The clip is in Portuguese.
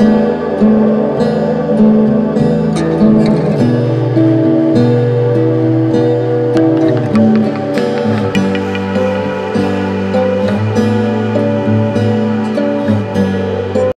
Música